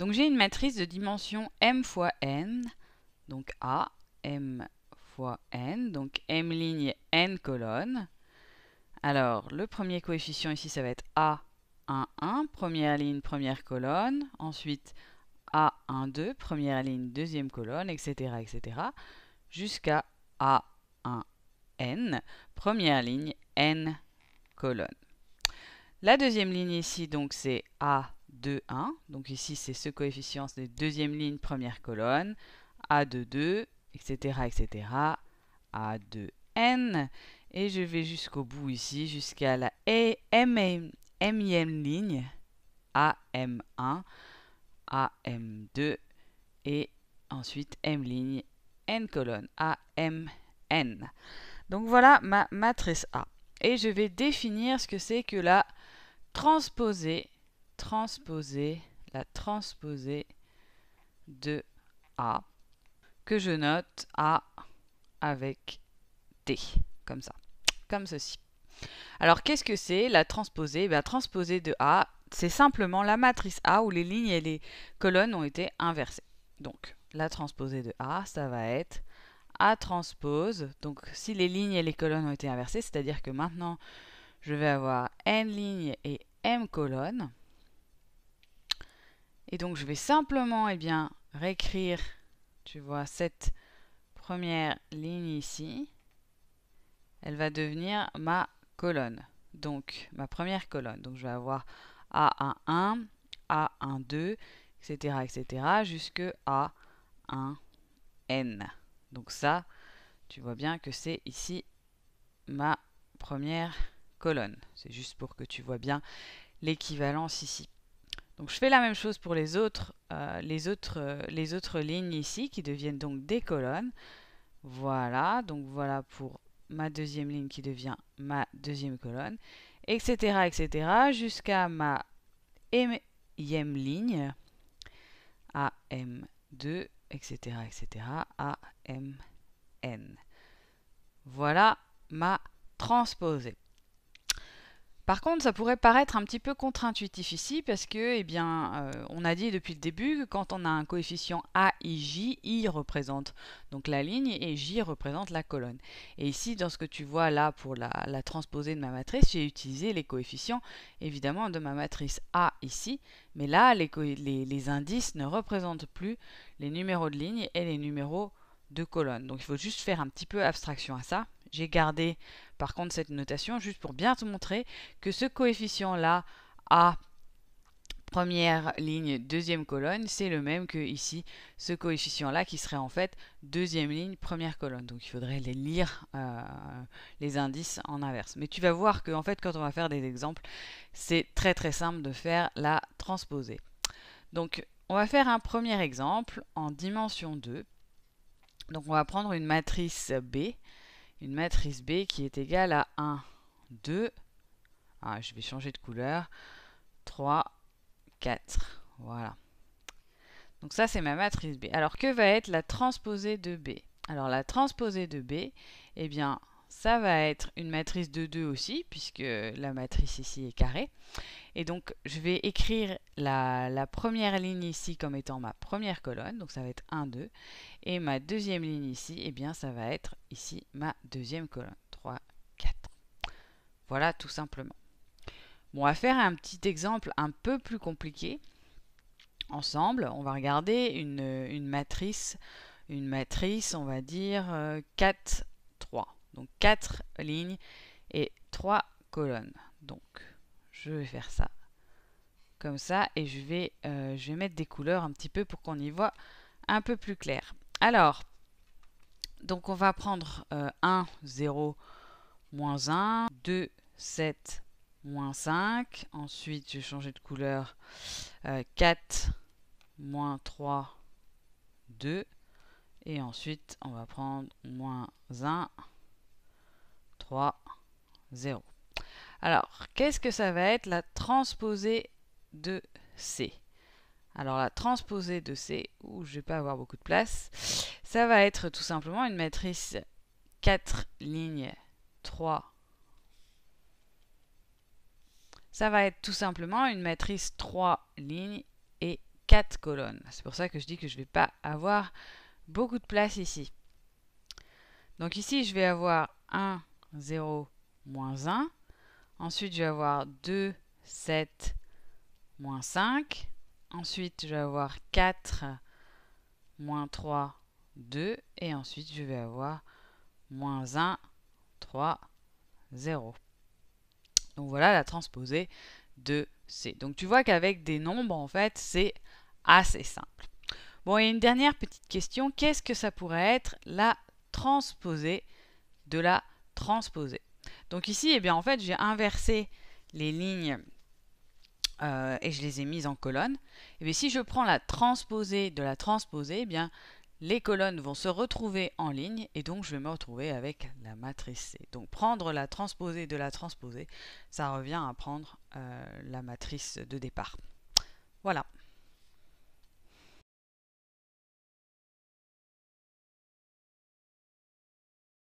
Donc j'ai une matrice de dimension m fois n, donc A, m fois n, donc m ligne, n colonnes. Alors, le premier coefficient ici, ça va être A, 1, 1, première ligne, première colonne. Ensuite, A, 1, 2, première ligne, deuxième colonne, etc., etc. Jusqu'à A, 1, n, première ligne, n colonne. La deuxième ligne ici, donc, c'est A, 2, 1. Donc ici, c'est ce coefficient, c'est deuxième ligne, première colonne. A, 2, 2, etc., etc. A, 2, n. Et je vais jusqu'au bout ici, jusqu'à la m, mième ligne, AM1, AM2, et ensuite M ligne, N colonne, AMN. Donc voilà ma matrice A. Et je vais définir ce que c'est que la transposée, transposée, la transposée de A, que je note A avec T comme ça, comme ceci. Alors, qu'est-ce que c'est la transposée La transposée de A, c'est simplement la matrice A où les lignes et les colonnes ont été inversées. Donc, la transposée de A, ça va être A transpose. Donc, si les lignes et les colonnes ont été inversées, c'est-à-dire que maintenant, je vais avoir N lignes et M colonnes. Et donc, je vais simplement eh bien, réécrire, tu vois, cette première ligne ici elle va devenir ma colonne. Donc, ma première colonne. Donc, je vais avoir A11, A12, etc., etc., jusque A1N. Donc ça, tu vois bien que c'est ici ma première C'est juste pour que tu vois bien l'équivalence ici. Donc je fais la même chose pour les autres, euh, euh, les autres lignes ici qui deviennent donc des colonnes. Voilà, donc voilà pour ma deuxième ligne qui devient ma deuxième colonne, etc., etc., jusqu'à ma m ligne, AM2, etc., etc., AMN. Voilà ma transposée. Par contre, ça pourrait paraître un petit peu contre-intuitif ici parce que, eh bien, euh, on a dit depuis le début que quand on a un coefficient A, I, J, I représente donc la ligne et J représente la colonne. Et ici, dans ce que tu vois là pour la, transposée de ma matrice, j'ai utilisé les coefficients évidemment de ma matrice A ici, mais là, les indices ne représentent plus les numéros de ligne et les numéros de colonne. Donc il faut juste faire un petit peu abstraction à ça. J'ai gardé par contre cette notation juste pour bien te montrer que ce coefficient-là A première ligne, deuxième colonne, c'est le même que ici, ce coefficient-là qui serait en fait deuxième ligne, première colonne. Donc il faudrait les lire, euh, les indices en inverse. Mais tu vas voir que en fait, quand on va faire des exemples, c'est très très simple de faire la transposée. Donc on va faire un premier exemple en dimension 2. Donc on va prendre une matrice B une matrice B qui est égale à 1, 2, ah, je vais changer de couleur, 3, 4. Voilà. Donc ça, c'est ma matrice B. Alors, que va être la transposée de B? Alors, la transposée de B, eh bien, ça va être une matrice de 2 aussi, puisque la matrice ici est carrée. Et donc, je vais écrire la, première ligne ici comme étant ma première colonne. Donc, ça va être 1, 2. Et ma deuxième ligne ici, eh bien, ça va être ici ma deuxième colonne. 3, 4. Voilà, tout simplement. Bon, on va faire un petit exemple un peu plus compliqué. Ensemble, on va regarder une, matrice, une matrice, on va dire 4, euh, 3. Donc 4 lignes et 3 colonnes. Donc, je vais faire ça comme ça et je vais, euh, je vais mettre des couleurs un petit peu pour qu'on y voit un peu plus clair. Alors, donc on va prendre 1, 0, moins 1, 2, 7, moins 5. Ensuite, je vais changer de couleur. 4, euh, moins 3, 2. Et ensuite, on va prendre moins 1, 3, 0. Alors, qu'est-ce que ça va être la transposée de C? Alors, la transposée de C, où je ne vais pas avoir beaucoup de place, ça va être tout simplement une matrice 4 lignes 3. Ça va être tout simplement une matrice 3 lignes et 4 colonnes. C'est pour ça que je dis que je ne vais pas avoir beaucoup de place ici. Donc ici, je vais avoir 1, 0, moins 1. Ensuite, je vais avoir 2, 7, moins 5. Ensuite, je vais avoir 4, moins 3, 2. Et ensuite, je vais avoir moins 1, 3, 0. Donc voilà la transposée de C. Donc tu vois qu'avec des nombres, en fait, c'est assez simple. Bon, et une dernière petite question. Qu'est-ce que ça pourrait être la transposée de la Donc ici, eh bien, en fait, j'ai inversé les lignes euh, et je les ai mises en colonne. Et bien, si je prends la transposée de la transposée, eh bien, les colonnes vont se retrouver en ligne et donc je vais me retrouver avec la matrice C. Donc prendre la transposée de la transposée, ça revient à prendre euh, la matrice de départ. Voilà.